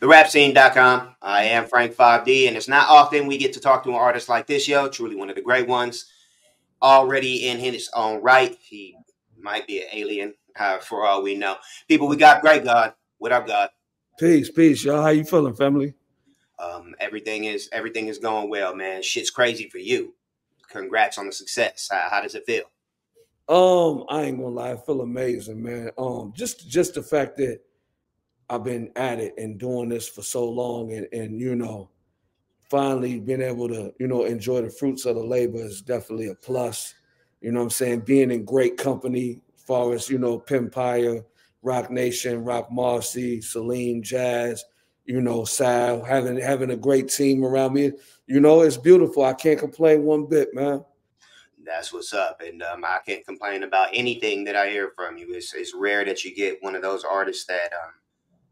therapscene.com. I am Frank 5D, and it's not often we get to talk to an artist like this, yo. Truly one of the great ones. Already in his own right. He might be an alien, uh, for all we know. People, we got great God. What up, God? Peace, peace, y'all. How you feeling, family? Um, everything is everything is going well, man. Shit's crazy for you. Congrats on the success. How, how does it feel? Um, I ain't gonna lie, I feel amazing, man. Um, just just the fact that I've been at it and doing this for so long and and you know, finally being able to, you know, enjoy the fruits of the labor is definitely a plus. You know I'm saying? Being in great company, as far as, you know, Pimpire, Roc Nation, Roc Marci, Celine Jazz, you know, Sal, having having a great team around me. You know, it's beautiful. I can't complain one bit, man. That's what's up. And um, I can't complain about anything that I hear from you. It's, it's rare that you get one of those artists that, um,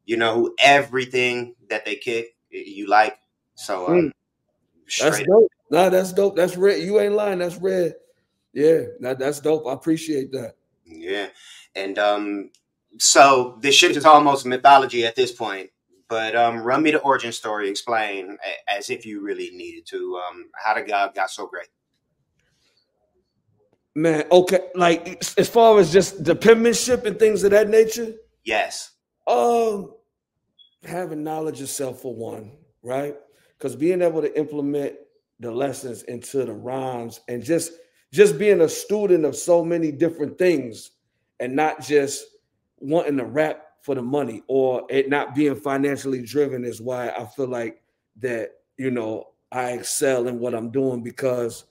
you know, who everything that they kick, you like. So, um, mm. that's dope. Nah, that's dope. That's red. You ain't lying. That's red. Yeah, that, that's dope. I appreciate that. Yeah. And um, so this shit is almost mythology at this point. But um, run me the origin story. Explain as if you really needed to. Um, how the God got so great. Man, okay, like as far as just the penmanship and things of that nature. Yes. Um, having knowledge of self for one, right? Because being able to implement the lessons into the rhymes and just just being a student of so many different things and not just wanting to rap for the money or it not being financially driven is why I feel like that, you know, I excel in what I'm doing because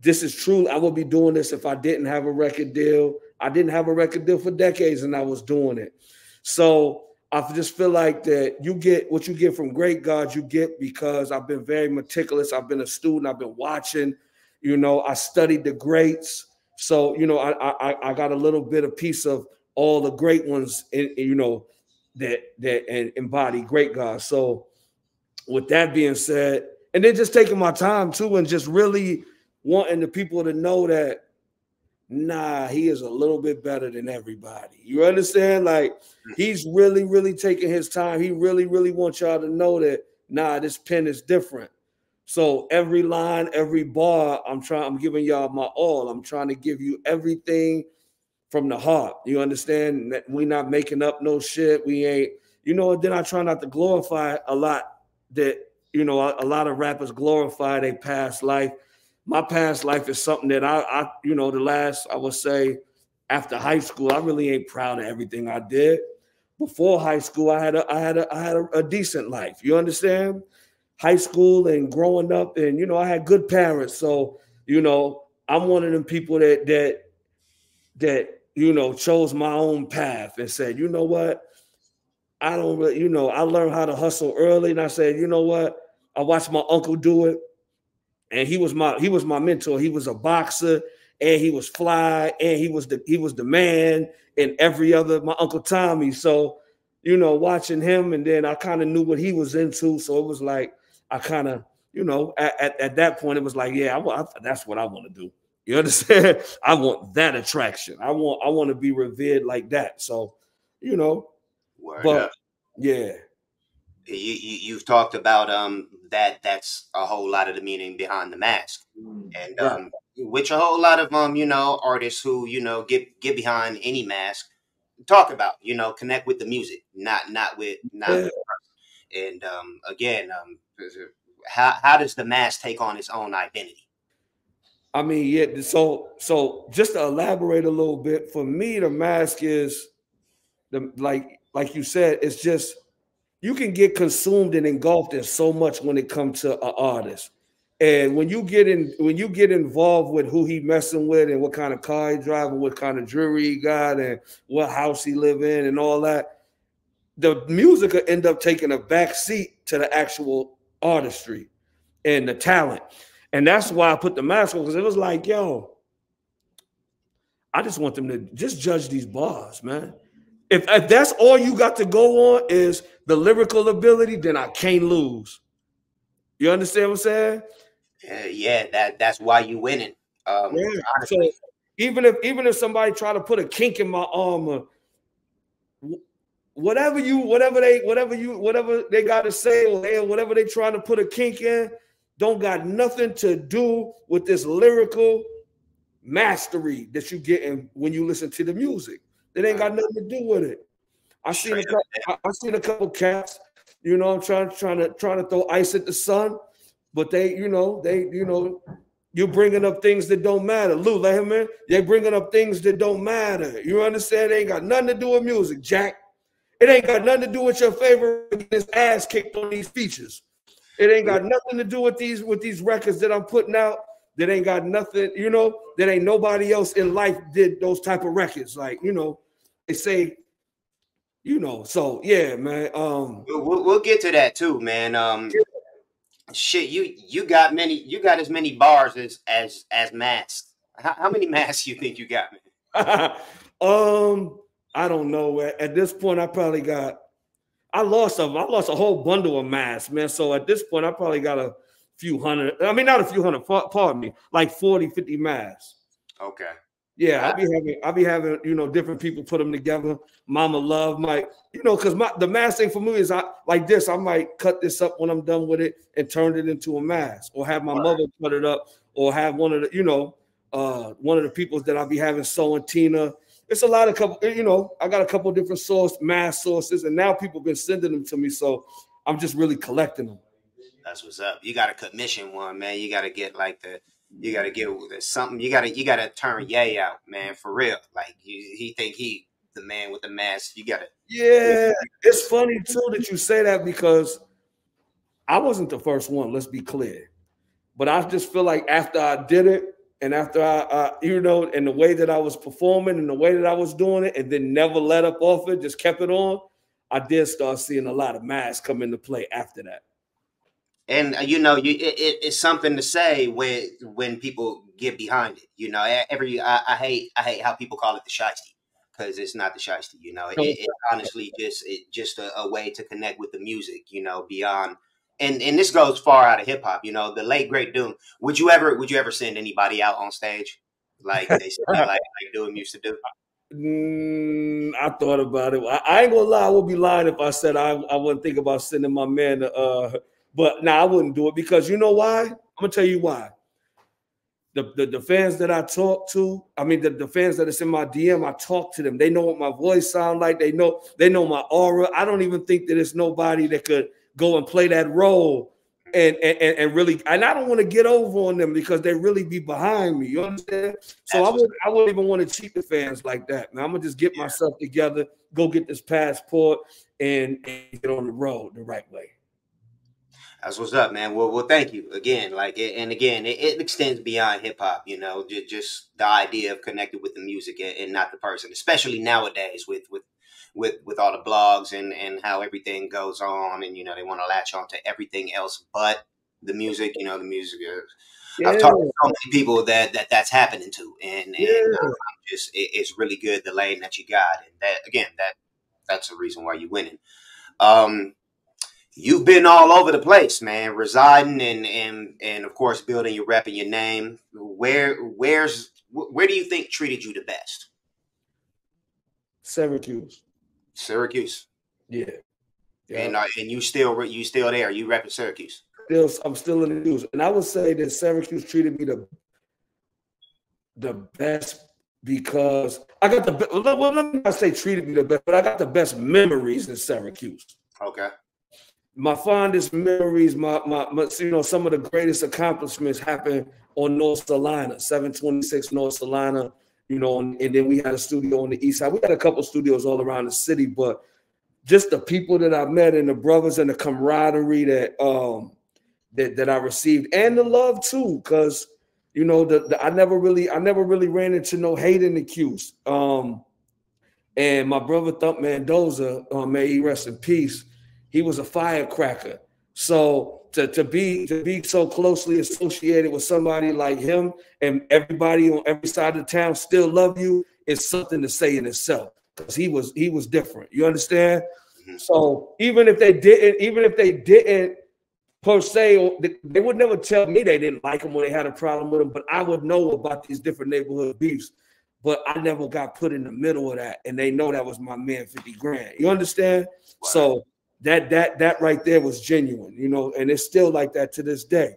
this is true. I would be doing this if I didn't have a record deal. I didn't have a record deal for decades and I was doing it. So I just feel like that you get what you get from great God, you get because I've been very meticulous. I've been a student, I've been watching, you know, I studied the greats. So, you know, I I, I got a little bit of piece of all the great ones, in, you know, that that and embody great God. So, with that being said, and then just taking my time too, and just really wanting the people to know that nah, he is a little bit better than everybody. You understand? Like he's really, really taking his time. He really, really wants y'all to know that nah, this pen is different. So every line, every bar, I'm trying, I'm giving y'all my all. I'm trying to give you everything from the heart. You understand we not making up no shit. We ain't, you know, then I try not to glorify a lot that, you know, a, a lot of rappers glorify their past life my past life is something that I, I, you know, the last I would say after high school, I really ain't proud of everything I did. Before high school, I had a, I had a, I had a, a decent life. You understand? High school and growing up, and you know, I had good parents. So, you know, I'm one of them people that that that you know chose my own path and said, you know what, I don't really, you know, I learned how to hustle early, and I said, you know what, I watched my uncle do it and he was my he was my mentor. He was a boxer and he was fly and he was the he was the man and every other my uncle Tommy. So you know, watching him and then I kind of knew what he was into. So it was like I kind of you know at, at, at, that point it was like yeah I, I, that's what I want to do. You understand? I want that attraction. I want I want to be revered like that. So you know, Word but up. yeah you, you have talked about um that that's a whole lot of the meaning behind the mask. Mm, and um which a whole lot of um you know artists who you know get get behind any mask talk about you know connect with the music not not with not yeah. with and um again um how how does the mask take on its own identity? I mean yeah so so just to elaborate a little bit for me the mask is the like like you said it's just you can get consumed and engulfed in so much when it comes to an artist. And when you get in, when you get involved with who he messing with and what kind of car he driving, what kind of jewelry he got, and what house he live in, and all that, the music will end up taking a back seat to the actual artistry and the talent. And that's why I put the mask on because it was like, yo, I just want them to just judge these bars, man. If, if that's all you got to go on is the lyrical ability, then I can't lose. You understand what I'm saying? Uh, yeah, that that's why you winning. Um, yeah. So even if even if somebody try to put a kink in my armor, whatever you, whatever they, whatever you, whatever they got to say, or whatever they trying to put a kink in, don't got nothing to do with this lyrical mastery that you get when you listen to the music. It ain't got nothing to do with it. I seen a couple, I, I seen a couple cats, you know, I'm trying trying to trying to throw ice at the sun, but they, you know, they, you know, you're bringing up things that don't matter. Lou, let him in. They're bringing up things that don't matter. You understand? It ain't got nothing to do with music, Jack. It ain't got nothing to do with your favorite his ass kicked on these features. It ain't got nothing to do with these with these records that I'm putting out. That ain't got nothing, you know, that ain't nobody else in life did those type of records. Like, you know, they say, you know, so yeah, man. Um we'll, we'll get to that too, man. Um yeah shit, you you got many, you got as many bars as as as masks. How, how many masks you think you got, man? um, I don't know. At, at, this point, I probably got. I lost a, I lost a whole bundle of masks, man. So at this point, I probably got a few hundred. I mean, not a few hundred. Pardon me, like 40, 50 masks. Okay. Yeah, I'll be having I'll be having you know different people put them together. Mama Love might you know because my the mask thing for me is I like this. I might cut this up when I'm done with it and turn it into a mask, or have my right. mother cut it up, or have one of the you know uh one of the people that I'll be having sewing Tina. It's a lot of couple you know I got a couple different source mask sources, and now people been sending them to me, so I'm just really collecting them. That's what's up. You got to commission one, man. You got to get like the you gotta get something. You gotta you gotta turn Yay out, man, for real. Like you, he think he the man with the mask. You gotta. Yeah, it's funny too that you say that because I wasn't the first one. Let's be clear, but I just feel like after I did it, and after I, uh, you know, and the way that I was performing, and the way that I was doing it, and then never let up off it, just kept it on. I did start seeing a lot of masks come into play after that and uh, you know you it, it's something to say when when people get behind it you know every I, I hate i hate how people call it the shiesty because it's not the shiesty you know it, it honestly just it just a, a, way to connect with the music you know beyond and and this goes far out of hip-hop you know the late great doom would you ever would you ever send anybody out on stage like they said like, like doom used to do Mm, I thought about it. I, I, ain't gonna lie. I would be lying if I said I, I wouldn't think about sending my man uh, but now nah, I wouldn't do it because you know why? I'm gonna tell you why. The, the, the fans that I talk to, I mean the, the fans that is in my DM, I talk to them. They know what my voice sound like. They know they know my aura. I don't even think that it's nobody that could go and play that role and and, and really and I don't want to get over on them because they really be behind me. You understand? So I would I wouldn't even want to cheat the fans like that. Now I'm gonna just get myself together, go get this passport, and, and get on the road the right way. That's what's up, man. Well, well, thank you again. Like, and again, it, it extends beyond hip hop. You know, just, just the idea of connected with the music and, and, not the person, especially nowadays with with with with all the blogs and and how everything goes on, and you know they want to latch on to everything else but the music. You know, the music. Is, yeah. I've talked to so many people that, that that's happening to, and, yeah. and um, just it, it's really good the lane that you got, and that again that that's the reason why you're winning. Um, you've been all over the place, man, residing and and and of course building your rep and your name. Where where's where do you think treated you the best? Syracuse. Syracuse. Yeah. yeah. And uh, and you still you still there? You repping Syracuse? Still, I'm still in the news, and I would say that Syracuse treated me the the best because I got the well. Let me not say treated me the best, but I got the best memories in Syracuse. Okay my fondest memories, my, my, my, you know, some of the greatest accomplishments happened on North Salina, 726 North Salina, you know, and, and, then we had a studio on the east side. We had a couple studios all around the city, but just the people that I met and the brothers and the camaraderie that um that, that I received and the love too, because you know, the, the I never really I never really ran into no hate in the queues. Um and my brother Thump Mendoza, uh, may he rest in peace he was a firecracker. So to, to be to be so closely associated with somebody like him and everybody on every side of the town still love you is something to say in itself because he was he was different. You understand? Mm-hmm. So even if they didn't, even if they didn't per se, they would never tell me they didn't like him when they had a problem with him. But I would know about these different neighborhood beefs. but I never got put in the middle of that, and they know that was my man, fifty grand. You understand? Wow. So that that that right there was genuine, you know, and it's still like that to this day.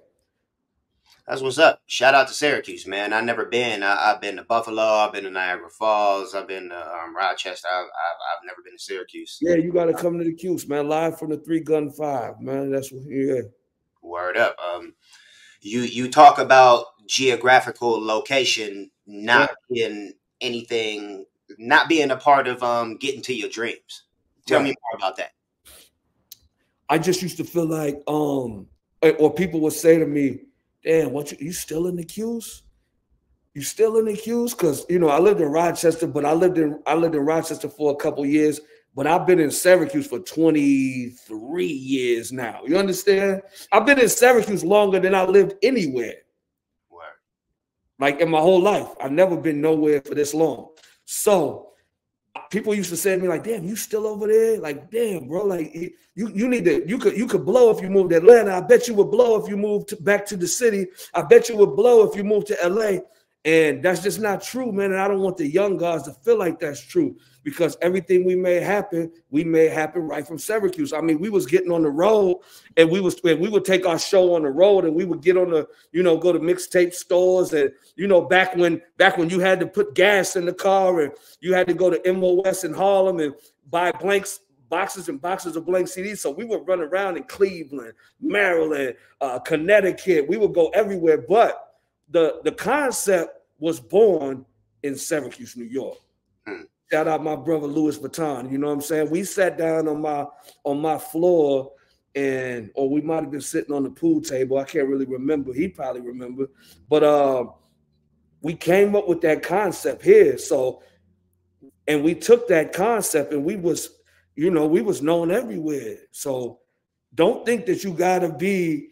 That's what's up. Shout out to Syracuse, man. I've never been. I, have been to Buffalo. I've been to Niagara Falls. I've been to um, Rochester. I've, I've, I've, never been to Syracuse. Yeah, you got to come to the Cuse, man. Live from the Three Gun Five, man. That's what. Yeah. Word up. Um, you you talk about geographical location not yeah. being anything, not being a part of um getting to your dreams. Tell right. me more about that. I just used to feel like um, or people would say to me damn, what you, you still in the Cuse? You still in the Cuse? Because you know, I lived in Rochester, but I lived in I lived in Rochester for a couple years, but I've been in Syracuse for 23 years now. You understand? I've been in Syracuse longer than I lived anywhere. Like in my whole life. I've never been nowhere for this long. So people used to say to me like, "Damn, you still over there?" Like, "Damn, bro, like you you need to you could you could blow if you moved to Atlanta. I bet you would blow if you moved to, back to the city. I bet you would blow if you moved to LA." And that's just not true, man. And I don't want the young guys to feel like that's true because everything we made happen, we made happen right from Syracuse. I mean, we was getting on the road and we was and we would take our show on the road and we would get on the, you know, go to mixtape stores and you know, back when back when you had to put gas in the car and you had to go to MOS in Harlem and buy blanks boxes and boxes of blank CDs. So we would run around in Cleveland, Maryland, uh, Connecticut. We would go everywhere, but the the concept was born in Syracuse, New York. Hmm. Shout out my brother Louis Vuitton. You know what I'm saying? We sat down on my on my floor and or we might have been sitting on the pool table. I can't really remember. He probably remember. But uh, we came up with that concept here. So and we took that concept and we was, you know, we was known everywhere. So don't think that you gotta be,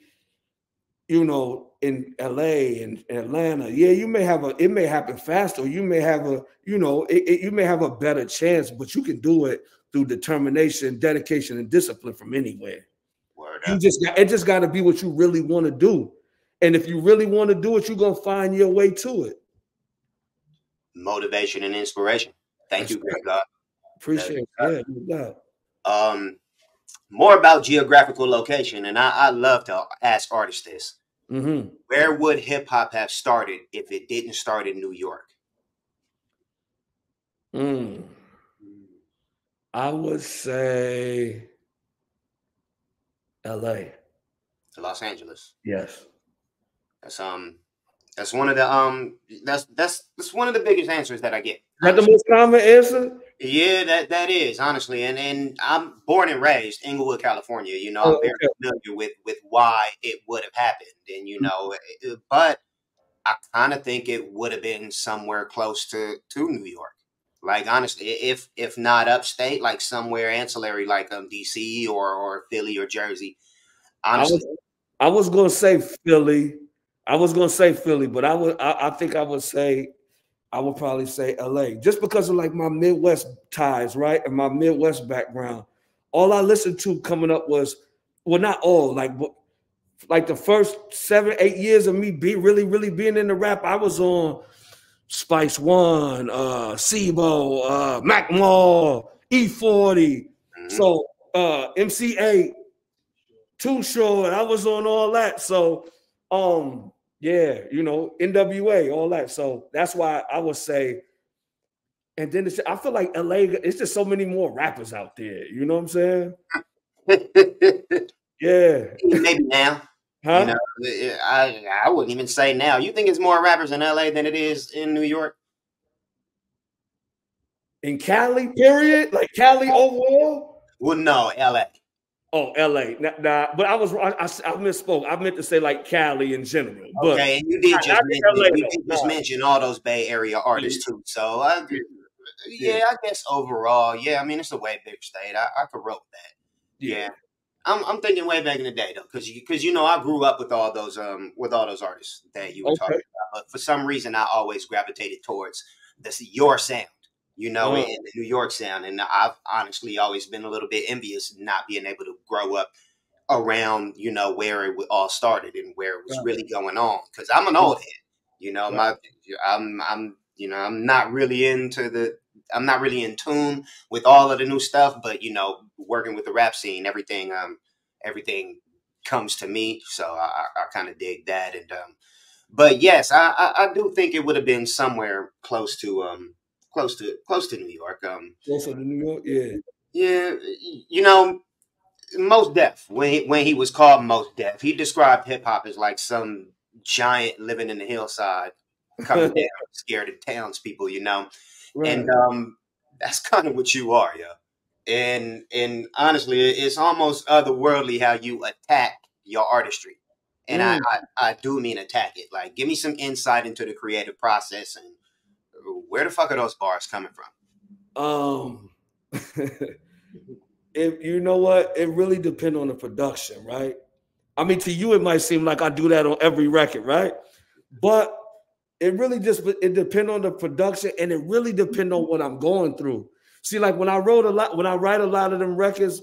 you know, in LA and Atlanta, yeah, you may have a it may happen faster. You may have a you know it, it, you may have a better chance, but you can do it through determination, dedication, and discipline from anywhere. Word you up. just got, it just got to be what you really want to do, and if you really want to do it, you're gonna find your way to it. Motivation and inspiration. Thank That's you, great God. Appreciate it. Yeah, Um, more about geographical location, and I, I love to ask artists this Mm-hmm. Where would hip hop have started if it didn't start in New York? Mm. I would say L.A. Los Angeles. Yes. That's um that's one of the um that's that's that's one of the biggest answers that I get. That the most common answer? Yeah, that that is honestly, and and I'm born and raised Inglewood, California. You know, oh, I'm very okay. familiar with with why it would have happened, and you mm-hmm. know, mm-hmm. but I kind of think it would have been somewhere close to to New York. Like honestly, if if not upstate, like somewhere ancillary, like um DC or or Philly or Jersey. Honestly, I was, I was gonna say Philly. I was gonna say Philly, but I would I, I think I would say I would probably say LA, just because of like my Midwest ties, right? And my Midwest background. All I listened to coming up was, well, not all, like like the first seven, eight years of me be really, really being in the rap, I was on Spice One, uh, C-Bo, uh, Mac Mall, E40. Mm-hmm. So uh MC Eiht, Too Short, I was on all that. So um yeah, you know, NWA, all that. So that's why I would say, and then I feel like LA, it's just so many more rappers out there. You know what I'm saying? yeah. Maybe now. Huh? You know, I I wouldn't even say now. You think it's more rappers in LA than it is in New York? In Cali, period? Like Cali overall? Well, no, LA. Oh, L.A. Nah, nah, but I was I, I, I, misspoke. I meant to say like Cali in general. But okay, and you did just, mention, LA, you did just mention all those Bay Area artists too. So I, yeah, yeah, I guess overall, yeah. I mean, it's a way bigger state. I, I could rope that. Yeah. yeah. I'm, I'm thinking way back in the day though, because because you, you, know I grew up with all those um with all those artists that you were okay. talking about, but for some reason I always gravitated towards this your sound you know, mm. in the New York sound. And I've honestly always been a little bit envious not being able to grow up around, you know, where it all started and where it was really going on. Because I'm an old head, you know, my I'm I'm You know, I'm not really into the I'm not really in tune with all of the new stuff, but you know, working with the rap scene, everything um everything comes to me, so I, I kind of dig that. And um, but yes, I, I, I do think it would have been somewhere close to um close to close to New York. Um, close to New York, yeah, yeah. You know, Mos Def when he, when he was called Mos Def, he described hip hop as like some giant living in the hillside, coming down, scared of townspeople. You know, right. and um, that's kind of what you are, yeah and and honestly, it's almost otherworldly how you attack your artistry. And mm. I, I, I do mean attack it. Like, give me some insight into the creative process and where the fuck are those bars coming from? Um, if you know what, it really depends on the production, right? I mean, to you, it might seem like I do that on every record, right? But it really just it depends on the production, and it really depends on what I'm going through. See, like when I wrote a lot, when I write a lot of them records,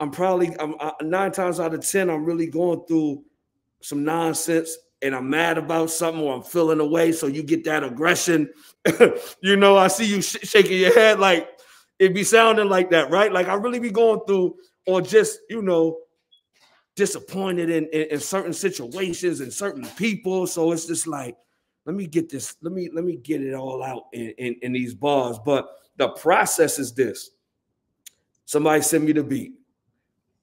I'm probably I'm I, nine times out of ten, I'm really going through some nonsense and I'm mad about something or I'm feeling away. So you get that aggression. you know, I see you sh- shaking your head like it be sounding like that, right? Like I really be going through, or just you know, disappointed in, in, in certain situations and certain people. So it's just like, let me get this, let me let me get it all out in, in, in these bars. But the process is this somebody send me the beat.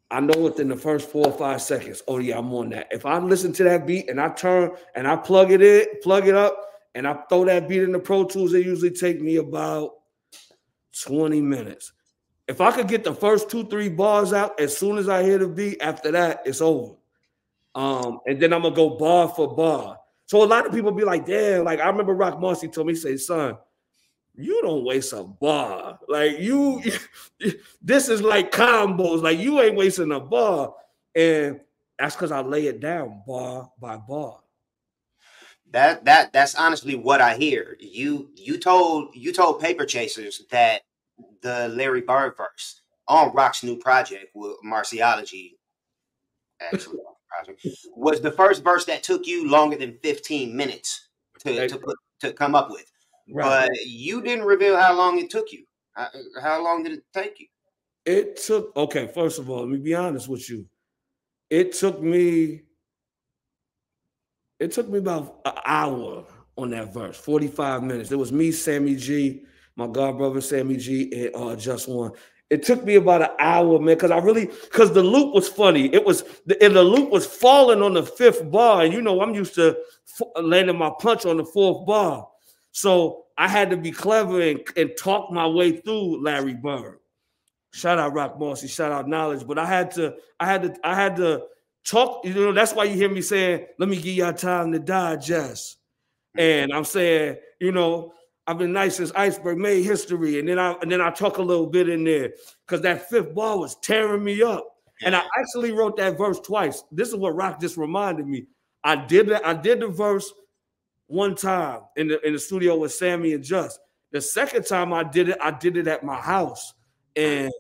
I know within the first four or five seconds, oh yeah, I'm on that. If I listen to that beat and I turn and I plug it in, plug it up, and I throw that beat in the Pro Tools, it usually take me about 20 minutes. If I could get the first two, three bars out as soon as I hear the beat, after that, it's over. Um, and then I'm gonna go bar for bar. So a lot of people be like, damn, like I remember Roc Marci told me, say, son, you don't waste a bar. Like you, this is like combos. Like you ain't wasting a bar, and that's because I lay it down bar by bar. That that that's honestly what I hear. You you told you told Paper Chasers that the Larry Bird verse on Roc's new project with Marciology, actually project, was the first verse that took you longer than 15 minutes to, to put to come up with. Right. But you didn't reveal how long it took you. How, how long did it take you? It took okay. First of all, let me be honest with you. It took me. It took me about an hour on that verse, forty-five minutes. It was me, Sammy G, my god brother Sammy G, and uh, Just One. It took me about an hour, man, because I really because the loop was funny. It was the, and the loop was falling on the fifth bar, and you know I'm used to landing my punch on the fourth bar. So I had to be clever and, and talk my way through Larry Bird. Shout out Roc Marci, shout out Knowledge. But I had to, I had to, I had to talk. You know, that's why you hear me saying, "Let me give y'all time to digest." And I'm saying, you know, I've been nice since Iceberg made history, and then I and then I talk a little bit in there because that fifth ball was tearing me up. And I actually wrote that verse twice. This is what Rock just reminded me. I did that. I did the verse one time in the in the studio with Sammy and Just. The second time I did it, I did it at my house, and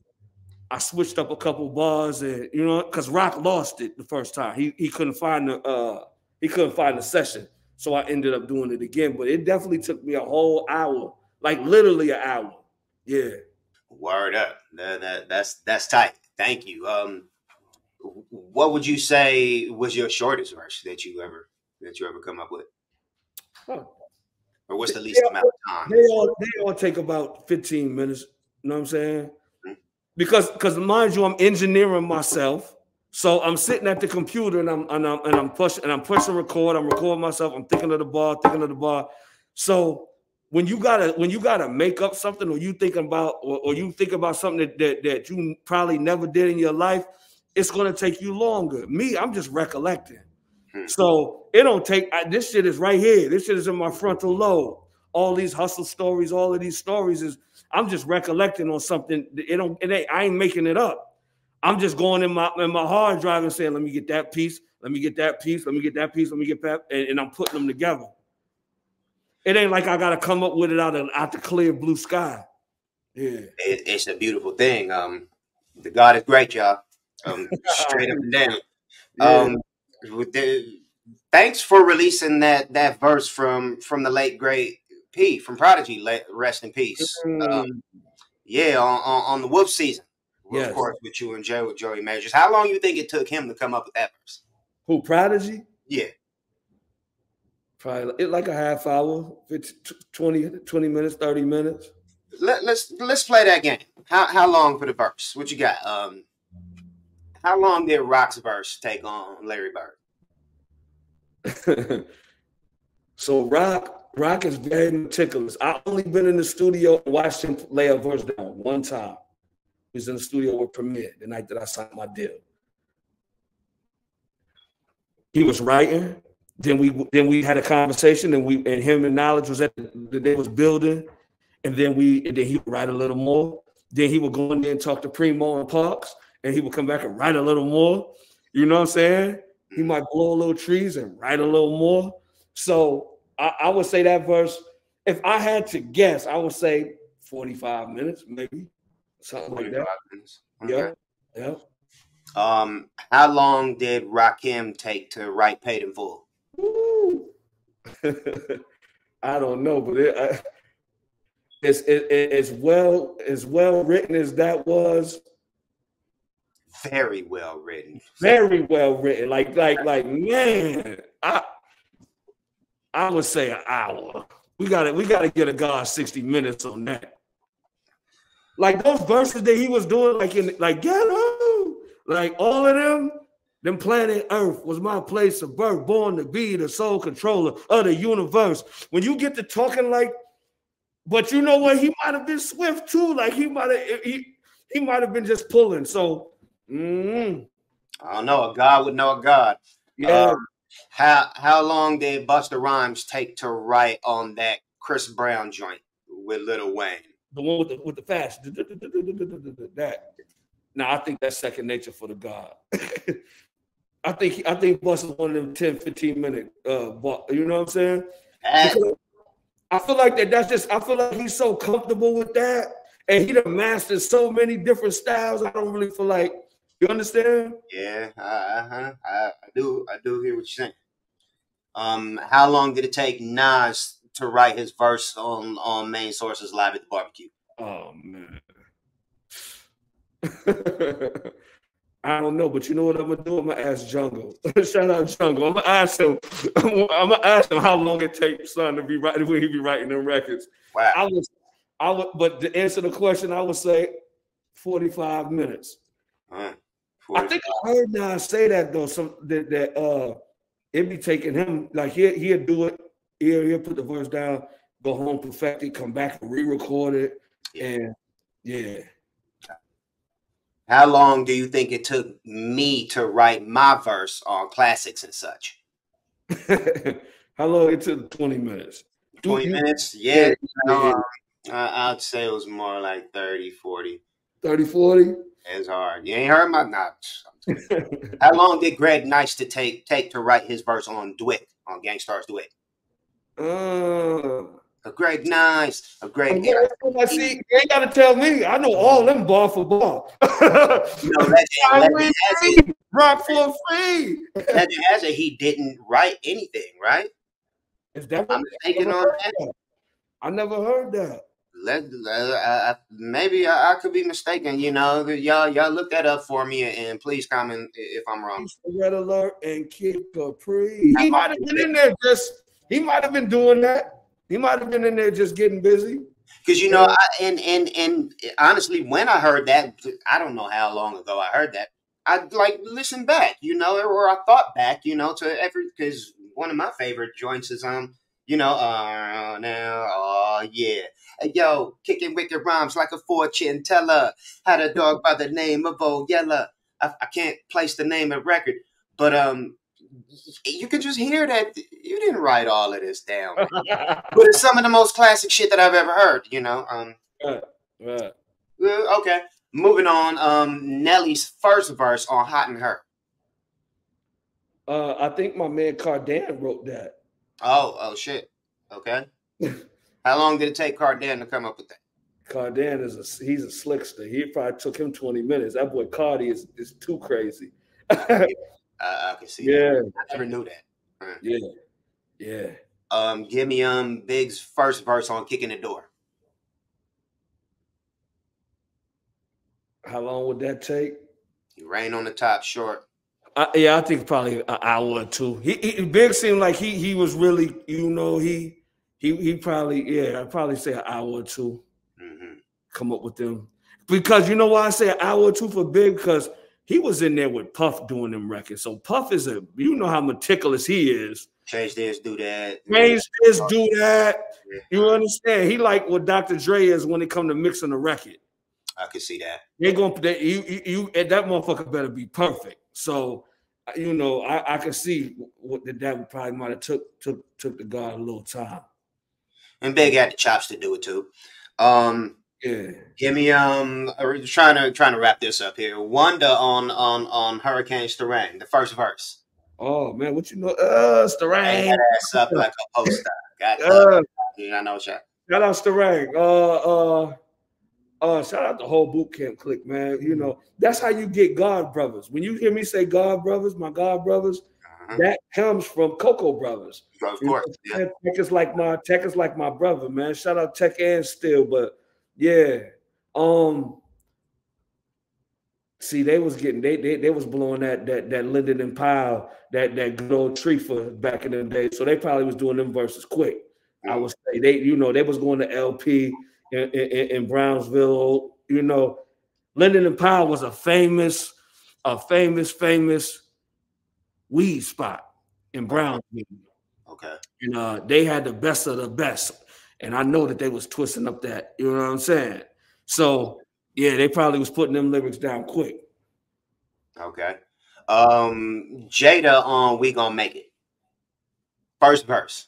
I switched up a couple bars, and you know, because Roc lost it the first time. He he couldn't find the uh he couldn't find the session, so I ended up doing it again. But it definitely took me a whole hour, like literally an hour. Yeah. Word up. That, that that's that's tight. Thank you. Um, what would you say was your shortest verse that you ever that you ever come up with? Or what's the least they amount of time? They all they all take about 15 minutes. You know what I'm saying? Mm-hmm. Because because mind you, I'm engineering myself. So I'm sitting at the computer and I'm and I'm and I'm pushing and I'm pushing record. I'm recording myself. I'm thinking of the bar, thinking of the bar. So when you gotta when you gotta make up something or you thinking about or, or you think about something that, that that you probably never did in your life, it's gonna take you longer. Me, I'm just recollecting. Hmm. So it don't take I, this shit is right here. This shit is in my frontal lobe. All these hustle stories, all of these stories is I'm just recollecting on something. It don't. It ain't. I ain't making it up. I'm just going in my in my hard drive and saying, "Let me get that piece. Let me get that piece. Let me get that piece. Let me get that," and, and I'm putting them together. It ain't like I got to come up with it out of out the clear blue sky. Yeah, it, it's a beautiful thing. Um, the God is great, y'all. Um, straight up and down. Yeah. Um, the thanks for releasing that that verse from from the late great P from Prodigy, rest in peace. Mm. Um, yeah, on, on, on, the Wolf season. Yes. Of course, with you and Joe, with Joey Majors. How long you think it took him to come up with that verse? Who, Prodigy? Yeah. Probably like a half hour, 20, 20 minutes, 30 minutes. Let, let's let's play that game. How how long for the verse? What you got? Um how long did Roc's verse take on Larry Bird? so Roc Roc is very meticulous. I only been in the studio and watched him lay a verse down one time. He was in the studio with Premier the night that I signed my deal. He was writing. Then we then we had a conversation, and we and him and knowledge was at the, day was building, and then we and then he would write a little more. Then he would go in there and talk to Primo and Parks, and he would come back and write a little more. You know what I'm saying? He might blow a little trees and write a little more. So I, I would say that verse. If I had to guess, I would say 45 minutes, maybe something like that. Minutes. Okay. Yeah, yeah. Um, how long did Rakim take to write Paid in Full? I don't know, but it, I, it's it, it's well as well written as that was. Very well written. Very well written. Like like like man, I I would say an hour. We got to we got to get a guy sixty minutes on that. Like those verses that he was doing, like in like ghetto, like all of them then planet Earth was my place of birth, born to be the sole controller of the universe. When you get to talking like, but you know what? He might have been swift too. Like he might have he, he might have been just pulling. So mm, I don't know. A God would know a God. Yeah. Um, how how long did Busta Rhymes take to write on that Chris Brown joint with Lil Wayne? The one with the with the fast that. Now I think that's second nature for the God. I think I think Bus is one of them 10, 15 minute uh you know what I'm saying? I feel like that that's just I feel like he's so comfortable with that and he done mastered so many different styles. I don't really feel like you understand? Yeah, uh-huh. I, I do I do hear what you're saying. Um, how long did it take Nas to write his verse on on Main Source's live at the barbecue? Oh man. I don't know, but you know what I'm gonna do? I'm gonna ask Jungle. Shout out Jungle. I'm gonna ask him. I'm gonna ask him how long it takes son to be writing when he be writing them records. Wow. I was, I would, but to answer the question, I would say 45 minutes. 45. I think I heard now say that though. Some that, that uh, it be taking him like he he'll do it. He'll he'll put the verse down, go home, perfect it, come back and re-record it, yeah. and yeah. How long do you think it took me to write my verse on classics and such? How long it took? 20 minutes. 20 minutes? Yeah. Um, I'd say it was more like 30, 40. 30, 40? It's hard. You ain't heard my not. How long did Greg Nice to take take to write his verse on DWYCK on Gang Starr's DWYCK? Uh, a great nice, a great. I see, you ain't got to tell me. I know all them ball for ball. no, legend, legend rock for free. Legend has it. He didn't write anything, right? Is that I'm taking on that? I never heard that. Let, uh, maybe I, I, could be mistaken. You know, y'all y'all look that up for me and please comment if I'm wrong. Red alert and Kid Capri. He might have been in there just. He might have been doing that. He might have been in there just getting busy. Because you know, I, and and and honestly, when I heard that, I don't know how long ago I heard that. I like listen back, you know, or I thought back, you know, to every because one of my favorite joints is um, you know, uh now, oh yeah, yo, kicking wicked rhymes like a fortune teller. Had a dog by the name of Old Yeller. I, I can't place the name of record, but um, you can just hear that you didn't write all of this down. but it's some of the most classic shit that I've ever heard, you know. Um right. Uh, okay. Moving on, um Nelly's first verse on Hot in Herre. Uh I think my man Cardan wrote that. Oh, oh shit. Okay. How long did it take Cardan to come up with that? Cardan is a he's a slickster. He probably took him 20 minutes. That boy Cardi is, is too crazy. Uh, I can see. Yeah, that. I never knew that. Yeah, yeah. Um, give me um Big's first verse on kicking the door. How long would that take? You rain on the top short. Yeah, I think probably an hour or two. He, he, Big seemed like he he was really, you know, he he he probably yeah, I'd probably say an hour or 2 mm-hmm. Come up with them because you know why I say an hour or two for Big because he was in there with Puff doing them records. So Puff is a you know how meticulous he is. Change this, do that. Change this, do that. You understand? He like what Dr. Dre is when it come to mixing a record. I can see that. They're going to you, you, you that motherfucker better be perfect. So you know, I, I can see what the that would probably might have took took took the guard a little time. And Big had the chops to do it too. Um yeah. Give me um trying to trying to wrap this up here. Wondar on on on Hurricane Starang, the first verse. Oh man, what you know? Uh Starang. That ass up like a poster. Got uh, I know Shout out Starang. Uh uh uh, shout out the whole Boot Camp Clik, man. You know, that's how you get God brothers. When you hear me say God brothers, my God brothers, uh-huh. that comes from Cocoa Brovaz. Of course, yeah. Tek is like my Tek is like my brother, man. Shout out Tek and Steele, but yeah. Um, see, they was getting they they, they was blowing that that that Linden and Powell, that that good old for back in the day. So they probably was doing them verses quick. I would say they, you know, they was going to LP in, in, in Brownsville. You know, Linden and Powell was a famous, a famous, famous weed spot in Brownsville. Okay. And uh, they had the best of the best. And I know that they was twisting up that, you know what I'm saying? So yeah, they probably was putting them lyrics down quick. Okay. Um Jada on We Gonna Make It. First verse.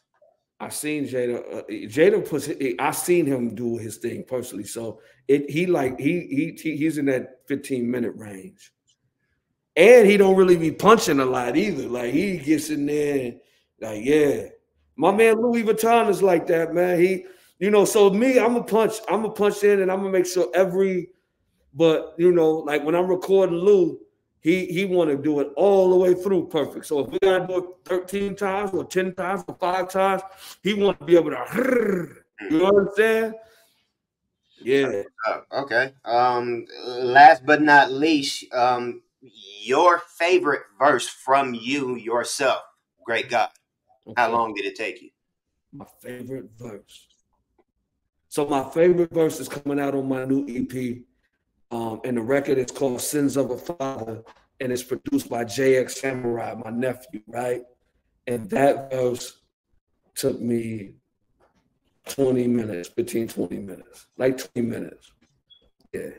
I seen Jada. Uh, Jada puts. I seen him do his thing personally. So it he like he he he's in that 15 minute range, and he don't really be punching a lot either. Like he gets in there, like yeah, my man Louis Vuitton is like that, man. He you know. So me, I'm a punch. I'm a punch in, and I'm gonna make sure every. But you know, like when I'm recording Lou, he he want to do it all the way through perfect. So if we gotta do it 13 times or 10 times or five times, he want to be able to you know what I'm saying? Yeah. Uh, okay. Um last but not least, um your favorite verse from you yourself. Great God. Okay. How long did it take you? My favorite verse. So my favorite verse is coming out on my new EP um, and the record is called Sins of a Father, and it's produced by JX Samurai, my nephew, right? And that verse took me 20 minutes, 15, 20 minutes, like 20 minutes. Yeah.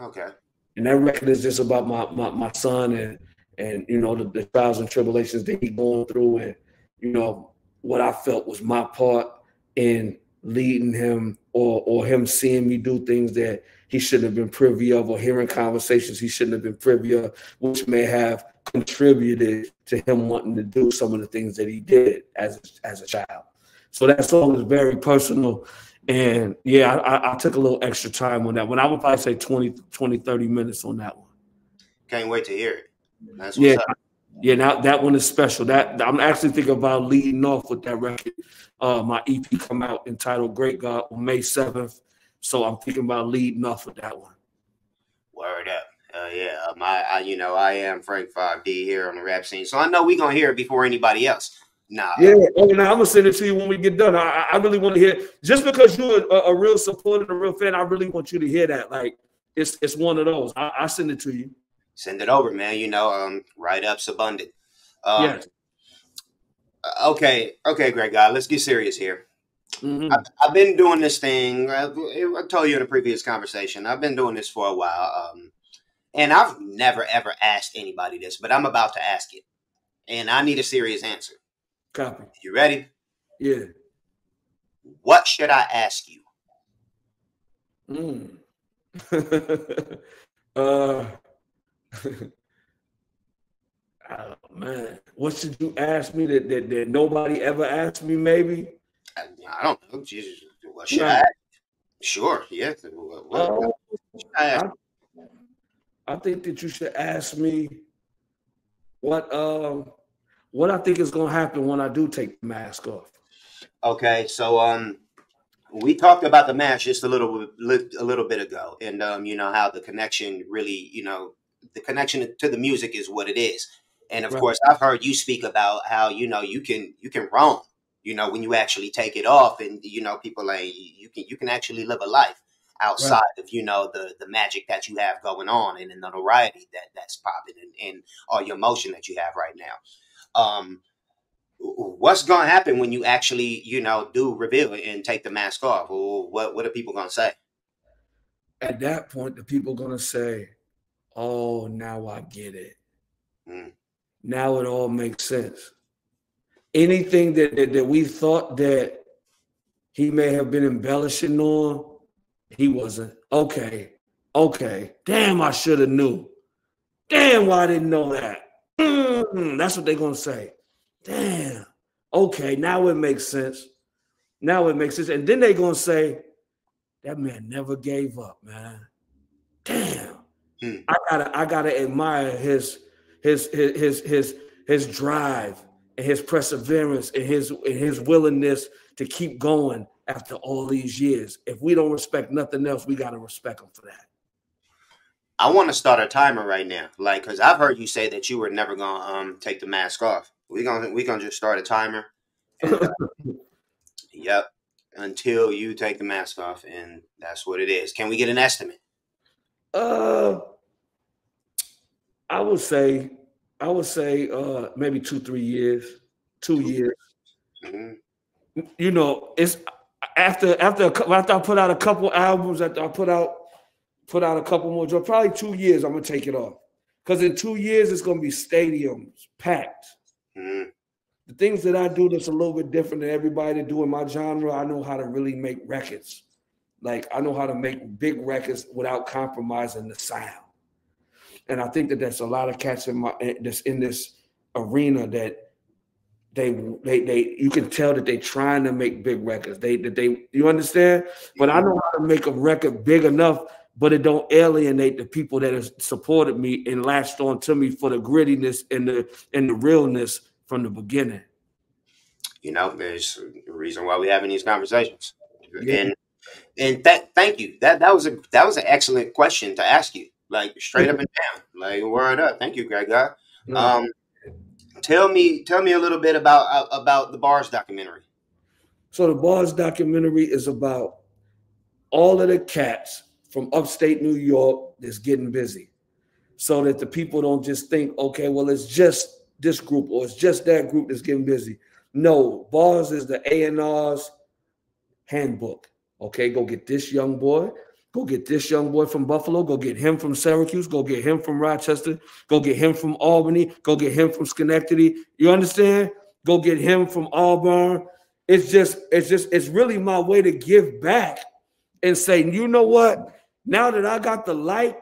Okay. And that record is just about my my, my son and and you know the, the trials and tribulations that he going through and you know what I felt was my part in leading him or or him seeing me do things that he shouldn't have been privy of or hearing conversations he shouldn't have been privy of, which may have contributed to him wanting to do some of the things that he did as as a child. So that song is very personal. And yeah, I, I, took a little extra time on that one. I would probably say 20, 20, 30 minutes on that one. Can't wait to hear it. That's yeah. Up. Yeah, now that one is special. That I'm actually thinking about leading off with that record. Uh, my EP come out entitled Great God on May 7th. So I'm thinking about leading off with that one. Word up. Uh, yeah, um, I, I, you know, I am Frank 5D here on the rap scene. So I know we're going to hear it before anybody else. Nah. Yeah, oh, now I'm gonna send it to you when we get done. I, I really want to hear just because you're a, a, real supporter, a real fan. I really want you to hear that. Like it's it's one of those. I, I send it to you. Send it over, man. You know, um, write ups abundant. Um, yes. Uh, okay, okay, great guy. Let's get serious here. Mm-hmm. I've, I've, been doing this thing. I, I, told you in a previous conversation. I've been doing this for a while, um, and I've never ever asked anybody this, but I'm about to ask it, and I need a serious answer. Copy. You ready? Yeah. What should I ask you? Mm. uh. oh, man, what should you ask me that, that, that nobody ever asked me? Maybe I don't know. Jesus, what should I? Sure, yeah. What, what, uh, I, I, think that you should ask me what um what I think is gonna happen when I do take the mask off. Okay, so um, we talked about the mask just a little a little bit ago, and um, you know how the connection really, you know, the connection to the music is what it is. And of right. course, I've heard you speak about how you know you can you can roam. You know, when you actually take it off, and you know, people like you can you can actually live a life outside right. of you know the the magic that you have going on and, the notoriety that that's popping and, and all your emotion that you have right now. Um, what's going to happen when you actually you know do reveal and take the mask off? what what are people going to say? At that point, the people going to say, "Oh, now I get it. Mm. Now it all makes sense." Anything that, that that we thought that he may have been embellishing on he wasn't. Okay. Okay. Damn, I should have knew. Damn, why I didn't know that. Mm, that's what they're gonna say. Damn. Okay, now it makes sense. Now it makes sense. And then they're gonna say, that man never gave up, man. Damn. Hmm. I gotta I gotta admire his his his his his his drive and his perseverance and his and his willingness to keep going after all these years. If we don't respect nothing else, we got to respect them for that. I want to start a timer right now, like because I've heard you say that you were never gonna um take the mask off. We gonna we gonna just start a timer. And, uh, yep, until you take the mask off, and that's what it is. Can we get an estimate? Uh, I would say, I would say, uh, maybe two three years, two, years. Mm-hmm. You know, it's after after after I put out a couple albums, after I put out put out a couple more jobs, probably two years, I'm gonna take it off. Because in two years, it's gonna be stadiums packed. Mm-hmm. The things that I do that's a little bit different than everybody that do in my genre, I know how to really make records. Like I know how to make big records without compromising the sound. And I think that there's a lot of cats in my eh, that's in this arena that they they they you can tell that they're trying to make big records. They that they you understand? But I know how to make a record big enough, but it don't alienate the people that have supported me and latched on to me for the grittiness and the and the realness from the beginning. You know, there's a reason why we're having these conversations. Yeah. And and that thank you. That that was a that was an excellent question to ask you. Like straight up and down. Like word up. Thank you, Greg. Um Tell me, tell me a little bit about uh, about the Bars documentary. So the Bars documentary is about all of the cats from upstate New York that's getting busy, so that the people don't just think, okay, well, it's just this group or it's just that group that's getting busy. No, Bars is the A and R's handbook. Okay, go get this young boy. Go get this young boy from Buffalo. Go get him from Syracuse. Go get him from Rochester. Go get him from Albany. Go get him from Schenectady. You understand? Go get him from Auburn. It's just, it's just, it's really my way to give back and say, you know what? Now that I got the light,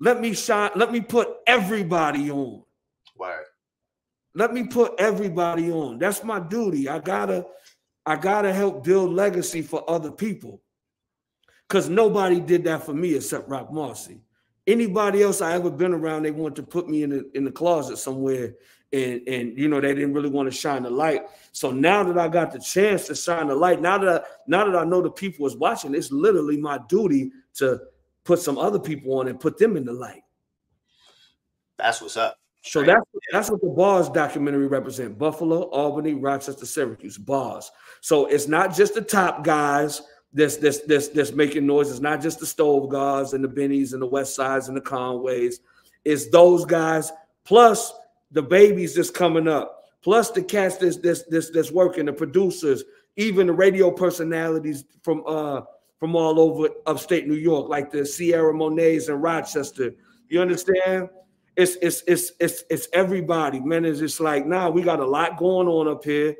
let me shine, let me put everybody on. Right. Let me put everybody on. That's my duty. I gotta, I gotta help build legacy for other people because nobody did that for me except Roc Marci. Anybody else I ever been around, they wanted to put me in the in the closet somewhere, and and you know they didn't really want to shine the light. So now that I got the chance to shine the light, now that I, now that I know the people is watching, it's literally my duty to put some other people on and put them in the light. That's what's up. So right. that's that's what the bars documentary represent: Buffalo, Albany, Rochester, Syracuse bars. So it's not just the top guys that's that's that's that's making noise. It's not just the Stove Gods and the Bennies and the West Sides and the Conways. It's those guys plus the babies that's coming up, plus the cast that's that's that's, that's working, the producers, even the radio personalities from uh from all over upstate New York, like the Sierra Monets in Rochester. You understand? It's it's it's it's it's everybody, man. It's just like, nah, we got a lot going on up here.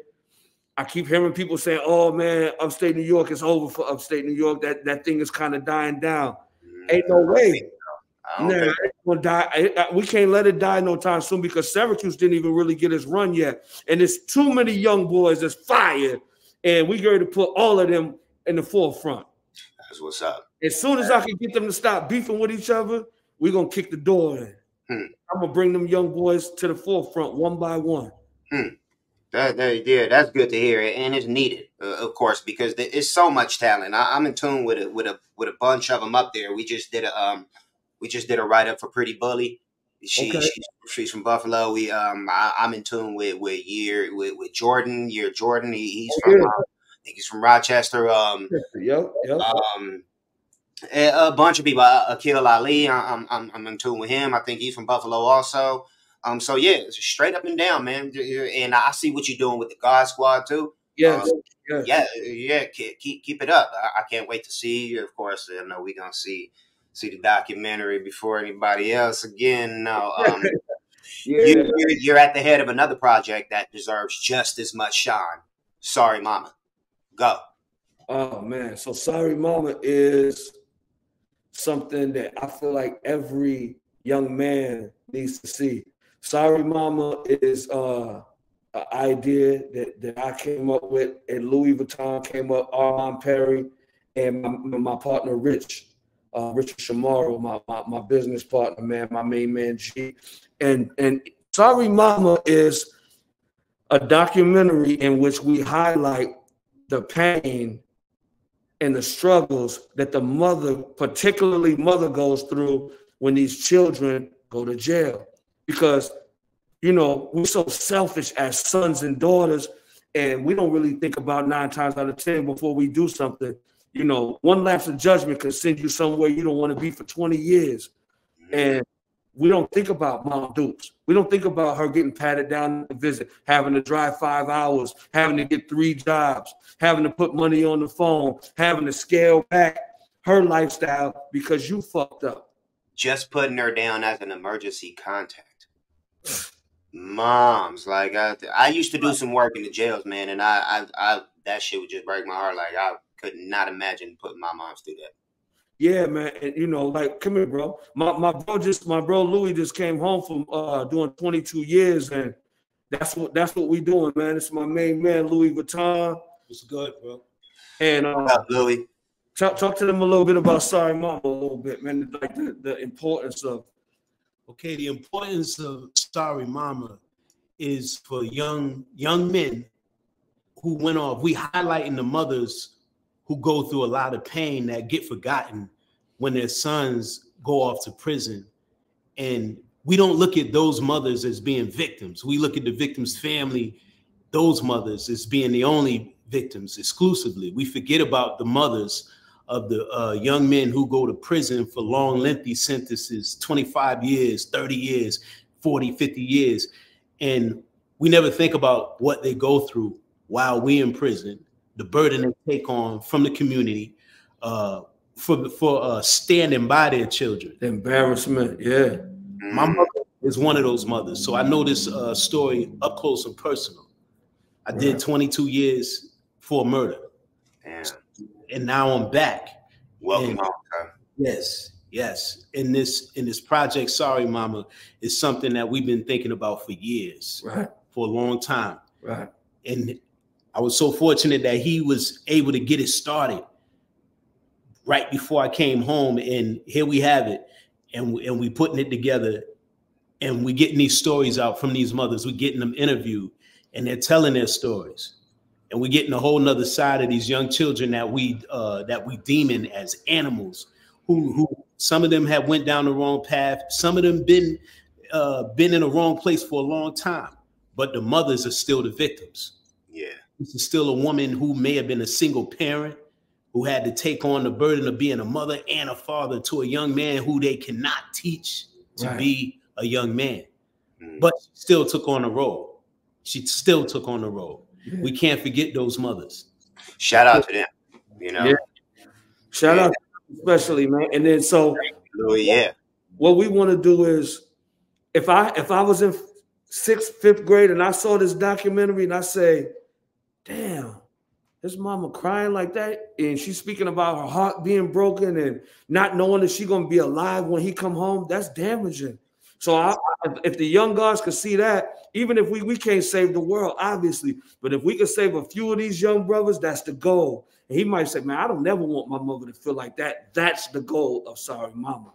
I keep hearing people saying, "Oh man, upstate New York is over for upstate New York. That that thing is kind of dying down." Ain't no way. Nah, gonna die. We can't let it die no time soon because Syracuse didn't even really get its run yet, and there's too many young boys that's fired, and we going to put all of them in the forefront. That's what's up. As soon as I can get them to stop beefing with each other, we're gonna kick the door in. Hmm. I'm gonna bring them young boys to the forefront one by one. Hmm. That, that, yeah, that's good to hear, and it's needed, uh, of course, because there is so much talent. I, am in tune with a with a with a bunch of them up there. We just did a um, we just did a write up for Pretty Bully. She, okay. she's, she's from Buffalo. We um, I, am in tune with with year with, with Jordan. Year Jordan. He, he's oh, from. Yeah. Uh, I think he's from Rochester. Um, yep, yep. Um, a bunch of people. Uh, Akil Ali, I'm, I'm, I'm in tune with him. I think he's from Buffalo also. Um, so yeah, straight up and down, man. And I see what you're doing with the God Squad too. Yes. Um, yes. Yeah, yeah. Keep keep it up. I, I, can't wait to see. You. Of course, I know we're gonna see see the documentary before anybody else again. No, um, yeah. you, you're, you're at the head of another project that deserves just as much shine. Sorry, Mama. Go. Oh man, so sorry, Mama is something that I feel like every young man needs to see. Sorry Mama is uh, an idea that, that I came up with, and Louis Vuitton came up, Armand Perry, and my, my partner Rich, uh, Richard Shamaro, my, my, my business partner, man, my main man G. And and Sorry Mama is a documentary in which we highlight the pain and the struggles that the mother, particularly mother, goes through when these children go to jail. Because, you know, we're so selfish as sons and daughters, and we don't really think about nine times out of 10 before we do something. You know, one lapse of judgment can send you somewhere you don't want to be for 20 years. And we don't think about Mom Dukes. We don't think about her getting patted down to visit, having to drive five hours, having to get three jobs, having to put money on the phone, having to scale back her lifestyle because you fucked up. Just putting her down as an emergency contact. Moms, like I, I used to do some work in the jails, man, and I, I, I, that shit would just break my heart. Like I could not imagine putting my moms through that. Yeah, man. And you know, like, come here, bro. My my bro just my bro Louis just came home from uh doing 22 years, and that's what that's what we doing, man. It's my main man, Louis Vuitton. It's good, bro. And uh, up, Louis? Talk talk to them a little bit about Sorry Mama a little bit, man. Like the, the importance of okay, the importance of Sorry Mama is for young young men who went off. We highlighting the mothers who go through a lot of pain that get forgotten when their sons go off to prison. And we don't look at those mothers as being victims. We look at the victim's family, those mothers, as being the only victims exclusively. We forget about the mothers of the uh, young men who go to prison for long, lengthy sentences 25 years, 30 years, 40, 50 years. And we never think about what they go through while we in prison the burden they take on from the community uh, for for uh, standing by their children. The embarrassment, yeah. My mother is one of those mothers, so I know this uh, story up close and personal. I did 22 years for murder, Damn. And now I'm back. Welcome and, home. Yes, yes. In this in this project, sorry, Mama, is something that we've been thinking about for years, right? For a long time, right? And I was so fortunate that he was able to get it started right before I came home, and here we have it, and and we putting it together, and we getting these stories out from these mothers. We're getting them interviewed, and they're telling their stories, and we're getting a whole nother side of these young children that we uh, that we demon as animals, who who some of them have went down the wrong path, some of them been uh, been in the wrong place for a long time, but the mothers are still the victims Yeah. this is still a woman who may have been a single parent, who had to take on the burden of being a mother and a father to a young man who they cannot teach to right. be a young man. Mm. But she still took on the role. She still took on the role. Yeah. We can't forget those mothers. Shout out to them. You know. Yeah. Shout yeah. out especially, man. And then so Louis, yeah. What we want to do is if I if I was in sixth, fifth grade and I saw this documentary and I say, damn, his mama crying like that, and she's speaking about her heart being broken and not knowing that she's gonna be alive when he come home. That's damaging. So I, if the young guys could see that, even if we we can't save the world, obviously, but if we could save a few of these young brothers, that's the goal. And he might say, "Man, I don't never want my mother to feel like that." That's the goal of Sorry Mama.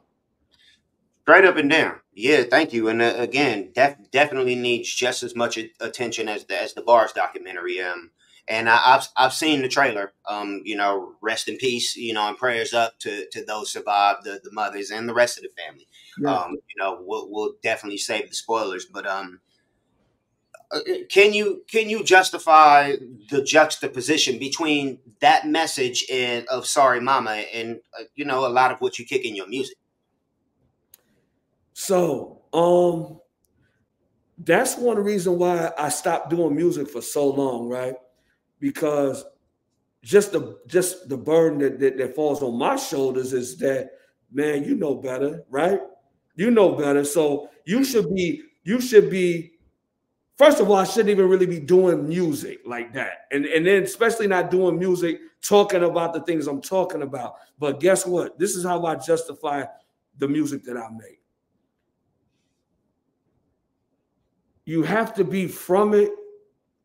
Straight up and down. Yeah, thank you. And uh, again, def- definitely needs just as much attention as the as the bars documentary. Um, and I, have I've seen the trailer. Um, you know, rest in peace. You know, and prayers up to to those survived, the the mothers and the rest of the family. Yeah. Um, you know, we'll we'll definitely save the spoilers, but um, uh, can you can you justify the juxtaposition between that message and of sorry mama and uh, you know a lot of what you kick in your music so, um, that's one reason why I stopped doing music for so long, right? Because just the just the burden that, that, that falls on my shoulders is that man, you know better, right? You know better. So you should be you should be first of all, I shouldn't even really be doing music like that. And, and then especially not doing music talking about the things I'm talking about. But guess what? This is how I justify the music that I make. you have to be from it.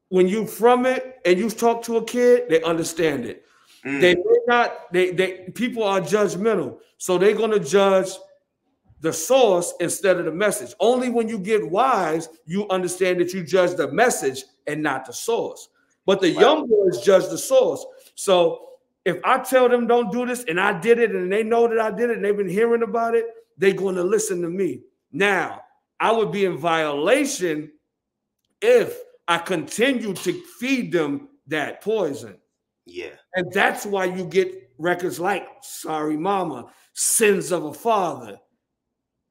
When you from it and you talk to a kid, they understand it. Mm. They not, they they people are judgmental. So they're gonna judge the source instead of the message. Only when you get wise, you understand that you judge the message and not the source. But the wow. young boys judge the source. So if I tell them don't do this and I did it and they know that I did it and they've been hearing about it, they're going to listen to me. Now, I would be in violation if I continue to feed them that poison. Yeah. And that's why you get records like Sorry Mama, Sins of a Father.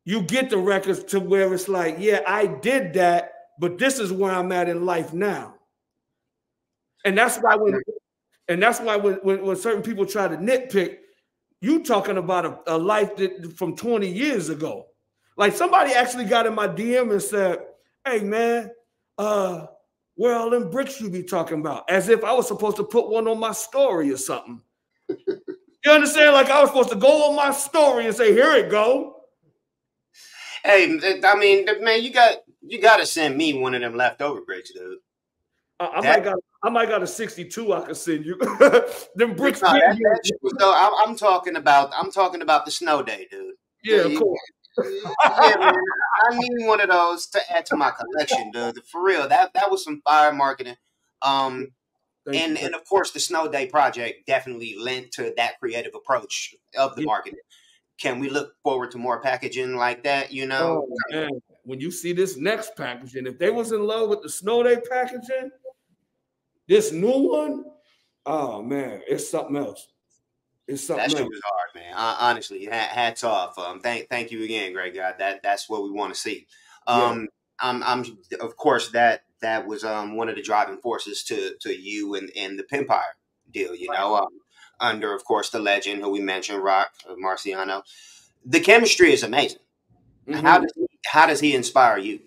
You get the records to where it's like, yeah, I did that, but this is where I'm at in life now. And that's why when and that's why when, when, when certain people try to nitpick, you talking about a, a life that from 20 years ago. Like somebody actually got in my DM and said, Hey man, uh, where all them bricks you be talking about? As if I was supposed to put one on my story or something. you understand? Like I was supposed to go on my story and say, "Here it go." Hey, I mean, man, you got you got to send me one of them leftover bricks, dude. I, I might got I might got a 62 I could send you. them bricks. No, that, that, so I'm, I'm, talking about I'm talking about the snow day, dude. Yeah, of course yeah, man, I need one of those to add to my collection, dude. For real, that that was some fire marketing. Um, Thank and you. and of course, the Snow Day project definitely lent to that creative approach of the yeah. marketing. Can we look forward to more packaging like that? You know, oh, man. when you see this next packaging, if they was in love with the Snow Day packaging, this new one, oh man, it's something else. It's something. That shit was hard, man. honestly, hats off. Um, thank thank you again, great guy. That that's what we want to see. Um, yeah. I'm I'm of course that that was um one of the driving forces to to you and and the Pimpire deal. You right. know, um, under of course the legend who we mentioned, Roc uh, Marciano. The chemistry is amazing. Mm-hmm. How does he, how does he inspire you?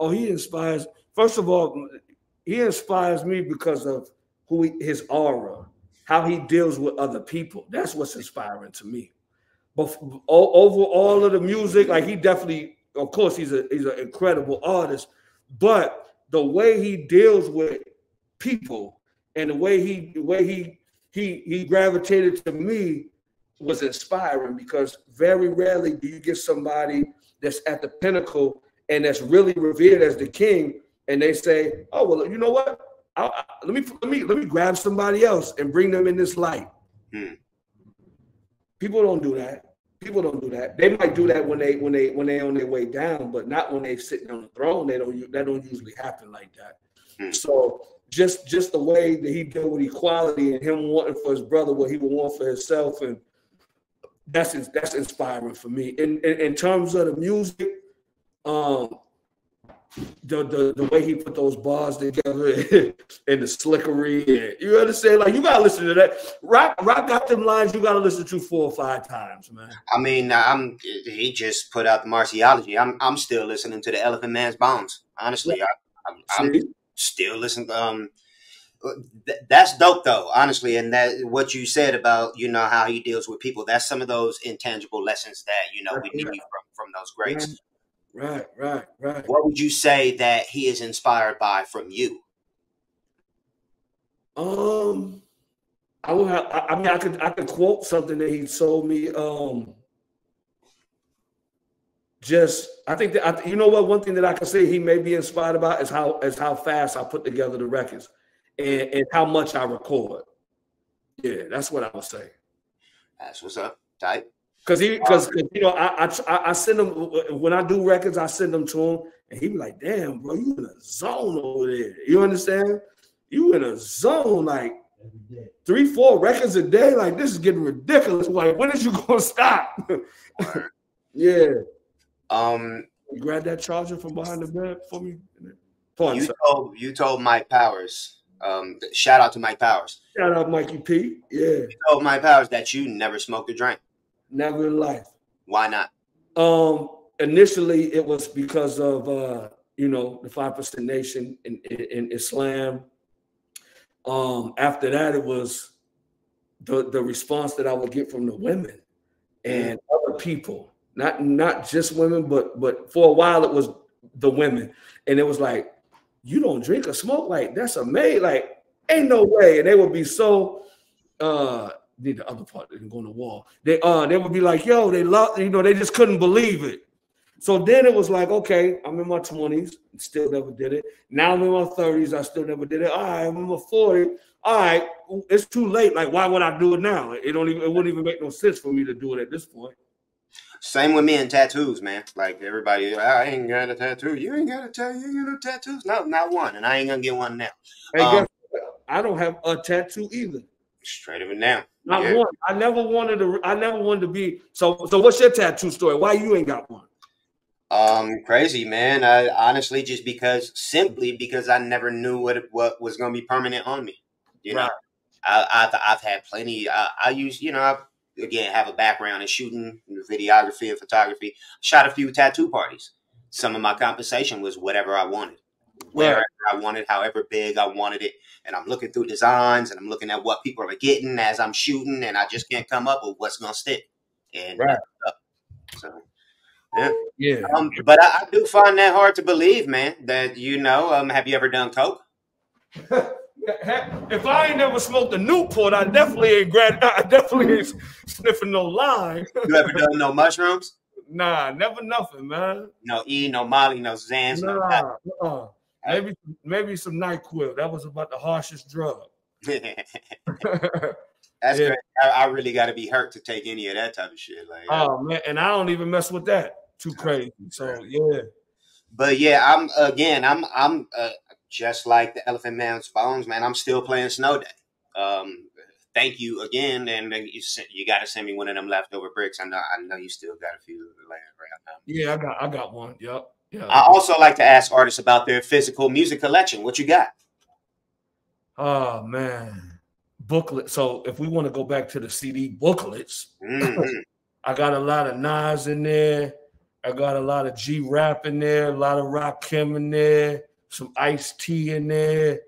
Oh, he inspires. First of all, he inspires me because of who he, his aura how he deals with other people. That's what's inspiring to me. But over all of the music, like he definitely, of course, he's a he's an incredible artist. But the way he deals with people and the way he the way he he he gravitated to me was inspiring because very rarely do you get somebody that's at the pinnacle and that's really revered as the king and they say, "Oh well, you know what? I, let me let me let me grab somebody else and bring them in this light. Hmm. People don't do that. People don't do that. They might do that when they when they when they on their way down, but not when they sitting on the throne. They don't that don't usually happen like that. Hmm. So just just the way that he dealt with equality and him wanting for his brother what he would want for himself, and that's that's inspiring for me. In in, in terms of the music, um, the, the the way he put those bars together and the slickery and you understand? Like you gotta listen to that. Roc Roc got them lines you gotta listen to four or five times man. I mean i'm he just put out the marciology. I'm i'm still listening to the elephant man's bones honestly. Yeah. I, am still listening um th- that's dope though honestly and that what you said about you know how he deals with people that's some of those intangible lessons that you know we need from from those greats Right, right, right. What would you say that he is inspired by from you? Um, I would have. I, mean, I could I could quote something that he told me. Um, just I think that I, you know what one thing that I can say he may be inspired about is how is how fast I put together the records and, and how much I record. Yeah, that's what I would say. That's what's up. Tight. Cause he, cause you know, I, I I send him when I do records, I send them to him, and he be like, "Damn, bro, you in a zone over there. You understand? You in a zone like three, four records a day. Like this is getting ridiculous. Like when is you gonna stop? yeah. Um, you grab that charger from behind the bed for me. you told you told Mike Powers. Um, shout out to Mike Powers. Shout out Mikey P. Yeah. You told Mike Powers that you never smoked a drink. Never in life. Why not? Um, initially it was because of uh, you know, the five percent nation in, in, in Islam. Um, after that, it was the the response that I would get from the women and other people not not just women, but but for a while it was the women, and it was like, you don't drink or smoke, like that's a maid, like ain't no way, and they would be so. uh Need the other part didn't go on the wall. They uh they would be like, yo, they love, you know, they just couldn't believe it. So then it was like, okay, I'm in my 20s, still never did it. Now I'm in my 30s, I still never did it. All right, I'm in my 40. All right, it's too late. Like, why would I do it now? It don't even it wouldn't even make no sense for me to do it at this point. Same with me and tattoos, man. Like everybody, I ain't got a tattoo. You ain't got a tattoo. You ain't got no tattoos. No, not one. And I ain't gonna get one now. Hey, um, I don't have a tattoo either. Straight of it now. Not yeah. one. I never wanted to. I never wanted to be. So, so what's your tattoo story? Why you ain't got one? Um, crazy man. I honestly just because simply because I never knew what what was gonna be permanent on me. You know, right. I, I've I've had plenty. I, I use you know I again have a background in shooting, videography, and photography. Shot a few tattoo parties. Some of my compensation was whatever I wanted, wherever I wanted, however big I wanted it. And I'm looking through designs and I'm looking at what people are getting as I'm shooting, and I just can't come up with what's gonna stick. And right. So. Yeah. Yeah. Um, but I, I, do find that hard to believe, man. That you know, um, have you ever done coke? if I ain't never smoked a Newport, I definitely ain't grad. I definitely ain't sniffing no lime. you ever done no mushrooms? Nah, never nothing, man. No E, no Molly, no Xans. Nah, no uh, maybe maybe some Nyquil. That was about the harshest drug. That's yeah. great. I, I really got to be hurt to take any of that type of shit. Like, oh man, and I don't even mess with that. Too crazy. So yeah. But yeah, I'm again. I'm I'm uh, just like the Elephant Man's Bones, man. I'm still playing Snow Day. Um, thank you again, and you you got to send me one of them leftover bricks. I know I know you still got a few laying around now. Yeah, I got I got one. Yep. Yeah. I also like to ask artists about their physical music collection. What you got? Oh man, booklet. So if we want to go back to the CD booklets, mm-hmm. I got a lot of Nas in there. I got a lot of G Rap in there, a lot of Rakim in there some Ice-T in there.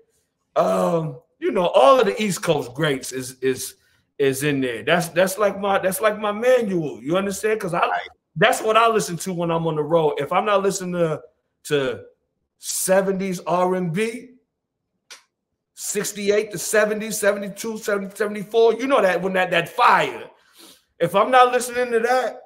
Um, you know, all of the East Coast greats is is is in there. That's that's like my that's like my manual. You understand? Because I like that's what I listen to when I'm on the road. If I'm not listening to to 70s R&B, 68 to 70, 72, 70, 74, you know that when that that fire. If I'm not listening to that,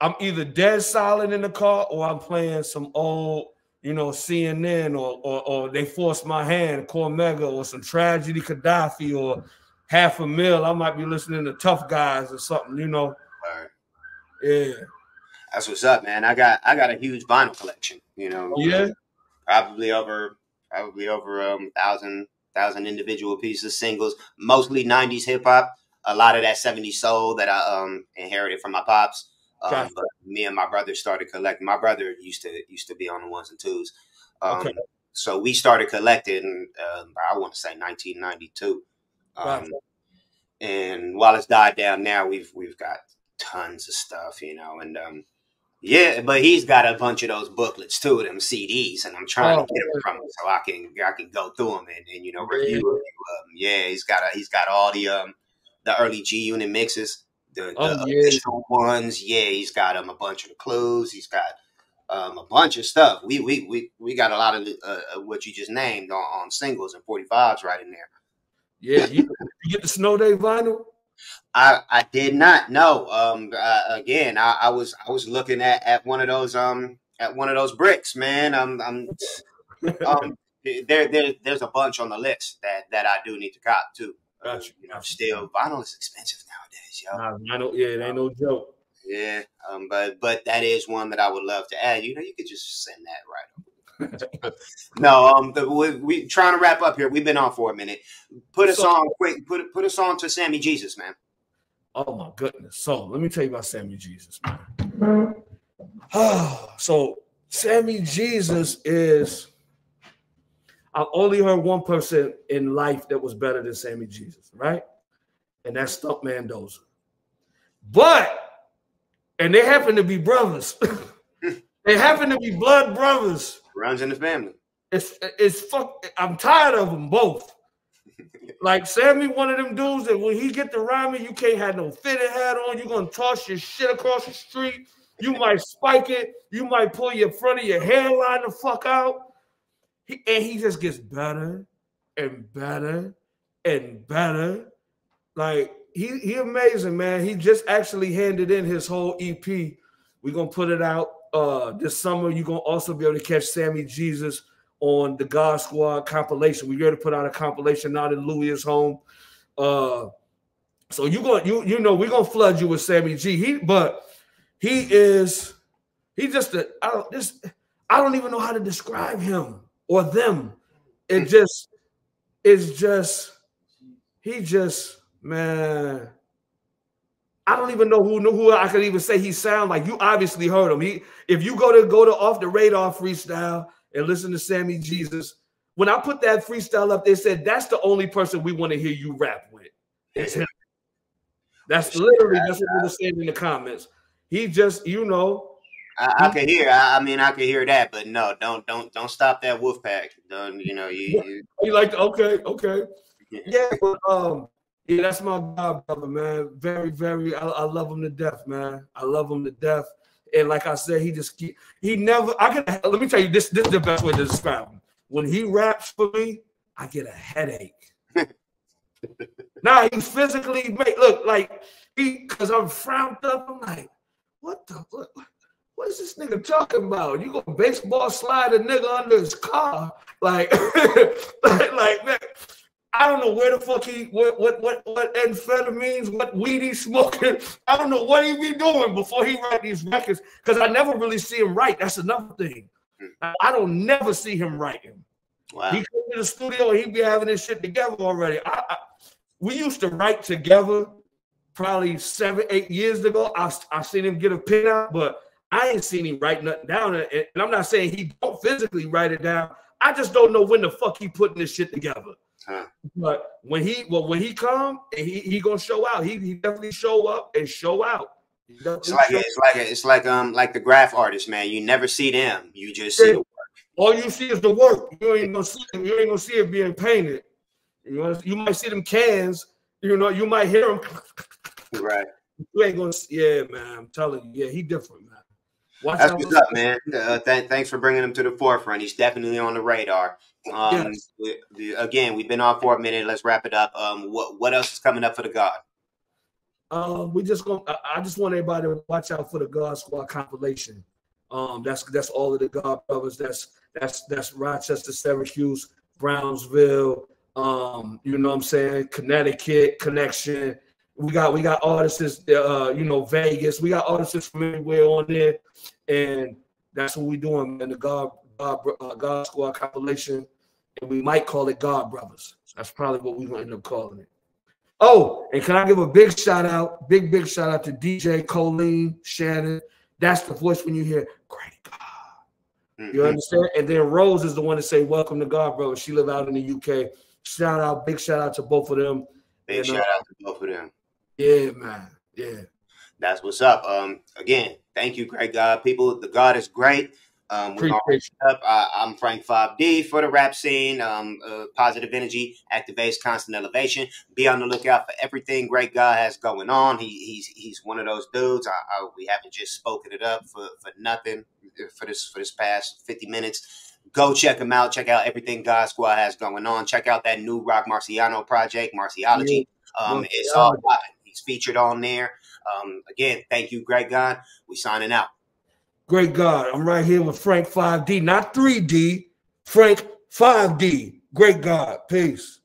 I'm either dead silent in the car or I'm playing some old you know, CNN or, or, or they forced my hand, Cormega or some Tragedy Khadafi or half a mil. I might be listening to tough guys or something, you know. Right. Yeah. That's what's up, man. I got I got a huge vinyl collection, you know. Oh, yeah. Probably over probably over um thousand thousand individual pieces, singles, mostly 90s hip hop, a lot of that 70s soul that I um inherited from my pops. Um, but me and my brother started collecting. My brother used to used to be on the ones and twos. Um, okay. So we started collecting. Uh, I want to say 1992. Um, And while it's died down now, we've we've got tons of stuff, you know, and um, yeah, but he's got a bunch of those booklets too, of them CDs, and I'm trying oh, to get them from him so I can I can go through them and, and you know review them. Yeah, he's got a, he's got all the um the early G Unit mixes the, oh, the yeah. official ones. Yeah, he's got um a bunch of the clues. He's got um a bunch of stuff. We we we we got a lot of uh, what you just named on, on singles and forty fives right in there. Yeah, you, you, get the Snow Day vinyl. I I did not know. Um, uh, again, I, I was I was looking at at one of those um at one of those bricks, man. I'm I'm um there there there's a bunch on the list that that I do need to cop too. Gotcha. You know, still vinyl is expensive nowadays, yo. Nah, I know, yeah, it ain't no joke. Yeah, um, but but that is one that I would love to add. You know, you could just send that right. no, um, the, we, we trying to wrap up here. We've been on for a minute. Put us So- on quick. Put put us on to Sammy Jesus, man. Oh my goodness. So let me tell you about Sammy Jesus, man. so Sammy Jesus is I've only heard one person in life that was better than Sammy Jesus, right? And that's Stuntman Dozer. But and they happen to be brothers. they happen to be blood brothers. Runs in the family. It's it's fuck. I'm tired of them both. Like Sammy, one of them dudes that when he get to rhyming, you can't have no fitted hat on. You're gonna toss your shit across the street. You might spike it. You might pull your front of your hairline the fuck out. He, and he just gets better and better and better. Like he he amazing, man. He just actually handed in his whole EP. We're gonna put it out uh this summer. You're gonna also be able to catch Sammy Jesus on the God Squad compilation. We're to put out a compilation now that Louis is home. Uh so you going you you know we're gonna flood you with Sammy G. He but he is he just a I don't this I don't even know how to describe him or them. It just it's just he just man. I don't even know who knew who I could even say he sound like. You obviously heard him. He if you go to go to off the radar freestyle and listen to Sammy Jesus. When I put that freestyle up, they said that's the only person we want to hear you rap with. It's him. That's literally that's what they were saying in the comments. He just, you know, I, I can hear. I, I mean, I can hear that, but no, don't don't don't stop that wolf pack. Don't you know you. you you like okay, okay, yeah, but um, yeah, that's my god brother, man. Very, very, I, I love him to death, man. I love him to death. And like I said, he just keep, he never. I can let me tell you this. This is the best way to describe him. When he raps for me, I get a headache. now he physically make look like he because I'm frowned up. I'm like, what the what, what is this nigga talking about? You gonna baseball slide a nigga under his car? Like, like, like man, I don't know where the fuck he what what what what amphetamines, what weed he's smoking. I don't know what he be doing before he write these records because I never really see him write. That's another thing. I, I don't never see him writing. wow. He come to the studio and he be having this shit together already. I, I, we used to write together probably seven, eight years ago. I I seen him get a pin out, but I ain't seen him write nothing down. And, I'm not saying he don't physically write it down. I just don't know when the fuck he putting this shit together. Huh. But when he well when he come and he he gonna show out. He, he definitely show up and show out. It's like it's like it's like um like the graph artist, man. You never see them. You just see the work. all you see is the work. You ain't gonna see it. You ain't gonna see it being painted. You know, you might see them cans. You know, you might hear them. right. You ain't gonna. See, yeah, man. I'm telling you. Yeah, he different, man. Watch That's what's up, man. Uh, th- thanks for bringing him to the forefront. He's definitely on the radar. Um, Yes. we- we- again, we've been on for a minute. Let's wrap it up. Um, what what else is coming up for the God? Um, we just going I I just want everybody to watch out for the God Squad compilation. Um, that's that's all of the God brothers. That's that's that's Rochester, Syracuse, Brownsville. Um, you know what I'm saying? Connecticut connection. We got we got artists, uh, you know, Vegas. We got artists from everywhere on there, and that's what we're doing. in the God God, uh, God Squad compilation, and we might call it God Brothers. That's probably what we're gonna end up calling it. Oh, and can I give a big shout out, big, big shout out to DJ Colleen Shannon. That's the voice when you hear Grea8Gawd. You Mhm. understand? And then Rose is the one to say, Welcome to God, bro. She live out in the UK. Shout out, big shout out to both of them. Big And, uh, shout out to both of them. Yeah, man. Yeah. That's what's up. Um, again, thank you, Grea8Gawd people. The God is great. Um, we're gonna Appreciate you. up. Uh, I'm Frank 5D for the rap scene. Um, uh, positive energy activates constant elevation. Be on the lookout for everything Grea8Gawd has going on. He, he's he's one of those dudes. I, I, we haven't just spoken it up for, for nothing for this for this past 50 minutes. Go check him out. Check out everything God Squad has going on. Check out that new Roc Marciano project, Marciology. Um, it's all popping. He's featured on there. Um, again, thank you, Grea8Gawd. We signing out. Grea8Gawd. I'm right here with Frank 5D, not 3D. Frank 5D. Grea8Gawd. Peace.